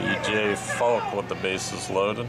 E.J. Falk with the bases loaded.